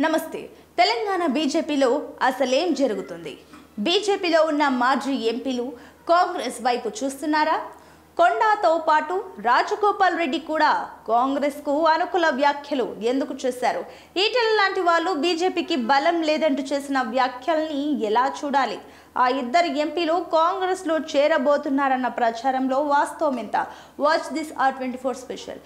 నమస్తే. తెలంగాణ బీజేపీలో అసలేం జరుగుతుంది? బీజేపీలో ఉన్న మాజీ ఎంపీలు కాంగ్రెస్ వైపు చూస్తున్నారా? కొండాతో పాటు రాజగోపాల్ రెడ్డి కూడా కాంగ్రెస్కు అనుకూల వ్యాఖ్యలు ఎందుకు చేశారు? ఈటెల లాంటి వాళ్ళు బీజేపీకి బలం లేదంటూ చేసిన వ్యాఖ్యల్ని ఎలా చూడాలి? ఆ ఇద్దరు ఎంపీలు కాంగ్రెస్లో చేరబోతున్నారన్న ప్రచారంలో వాస్తవం ఎంత watch this R twenty four special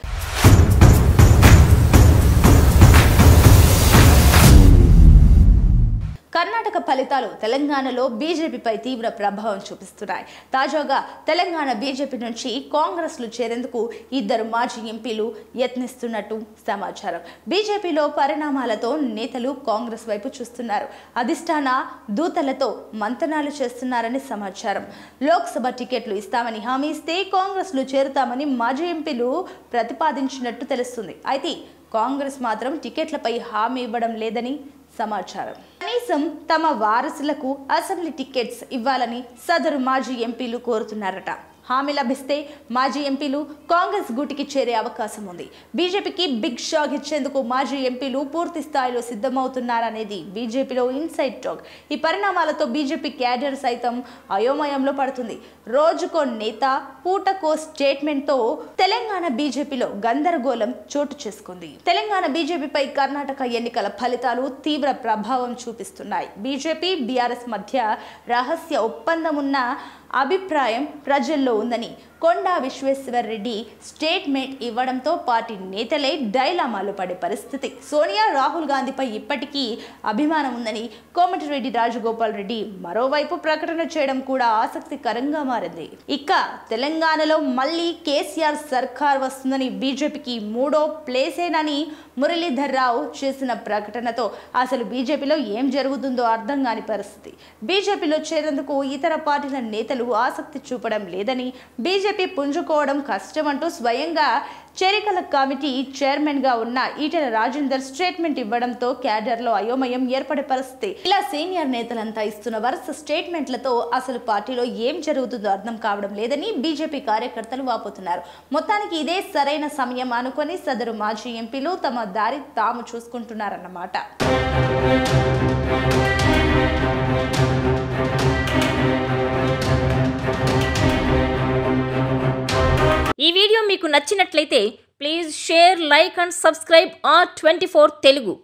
ఎన్నిక ఫలితాలు తెలంగాణలో బీజేపీపై తీవ్ర ప్రభావం చూపిస్తున్నాయి. తాజాగా తెలంగాణ బీజేపీ నుంచి కాంగ్రెస్లో చేరేందుకు ఇద్దరు మాజీ ఎంపీలు యత్నిస్తున్నట్టు సమాచారం. బీజేపీలో పరిణామాలతో నేతలు కాంగ్రెస్ వైపు చూస్తున్నారు. అధిష్టాన దూతలతో మంతనాలు చేస్తున్నారని సమాచారం. లోక్సభ టికెట్లు ఇస్తామని హామీ ఇస్తే కాంగ్రెస్లో చేరుతామని మాజీ ఎంపీలు ప్రతిపాదించినట్టు తెలుస్తుంది. అయితే కాంగ్రెస్ మాత్రం టికెట్లపై హామీ ఇవ్వడం లేదని సమాచారం. కనీసం తమ వారసులకు అసెంబ్లీ టికెట్స్ ఇవ్వాలని సదరు మాజీ ఎంపీలు కోరుతున్నారట. హామీ లభిస్తే మాజీ ఎంపీలు కాంగ్రెస్ గూటికి చేరే అవకాశం ఉంది. బీజేపీకి బిగ్ షాక్ ఇచ్చేందుకు మాజీ ఎంపీలు పూర్తి స్థాయిలో సిద్ధమవుతున్నారనేది బీజేపీలో ఇన్సైడ్ టాక్. ఈ పరిణామాలతో బీజేపీ క్యాడర్ సైతం అయోమయంలో పడుతుంది. రోజుకో నేత పూటకో స్టేట్మెంట్తో తెలంగాణ బీజేపీలో గందరగోళం చోటు చేసుకుంది. తెలంగాణ బీజేపీపై కర్ణాటక ఎన్నికల ఫలితాలు తీవ్ర ప్రభావం చూపిస్తున్నాయి. బీజేపీ బీఆర్ఎస్ మధ్య రహస్య ఒప్పందం ఉన్న అభిప్రాయం ప్రజల్లో ఉందని కొండా విశ్వేశ్వర్ రెడ్డి స్టేట్మెంట్ ఇవ్వడంతో పార్టీ నేతలే డైలామాలు పడే పరిస్థితి. సోనియా రాహుల్ గాంధీపై ఇప్పటికీ అభిమానం ఉందని కోమటిరెడ్డి రాజగోపాల్ రెడ్డి మరోవైపు ప్రకటన చేయడం కూడా ఆసక్తికరంగా మారింది. ఇక తెలంగాణలో మళ్ళీ కేసీఆర్ సర్కార్ వస్తుందని బీజేపీకి మూడో ప్లేసేనని మురళీధర్ రావు చేసిన ప్రకటనతో అసలు బీజేపీలో ఏం జరుగుతుందో అర్థం కాని పరిస్థితి. బీజేపీలో చేరేందుకు ఇతర పార్టీల నేతలు ఆసక్తి చూపడం లేదని బీజేపీ పుంజుకోవడం కష్టమంటూ స్వయంగా చేరికల కమిటీ చైర్మన్గా ఉన్న ఈటెల రాజేందర్ స్టేట్మెంట్ ఇవ్వడంతో క్యాడర్లో అయోమయం ఏర్పడే పరిస్థితి. ఇలా సీనియర్ నేతలంతా ఇస్తున్న వరుస స్టేట్మెంట్లతో అసలు పార్టీలో ఏం జరుగుతుందో అర్థం కావడం లేదని బీజేపీ కార్యకర్తలు వాపోతున్నారు. మొత్తానికి ఇదే సరైన సమయం అనుకొని సదరు మాజీ ఎంపీలు తమ దారి తాము చూసుకుంటున్నారన్నమాట. మీకు నచ్చినట్లయితే please share like and subscribe R twenty four Telugu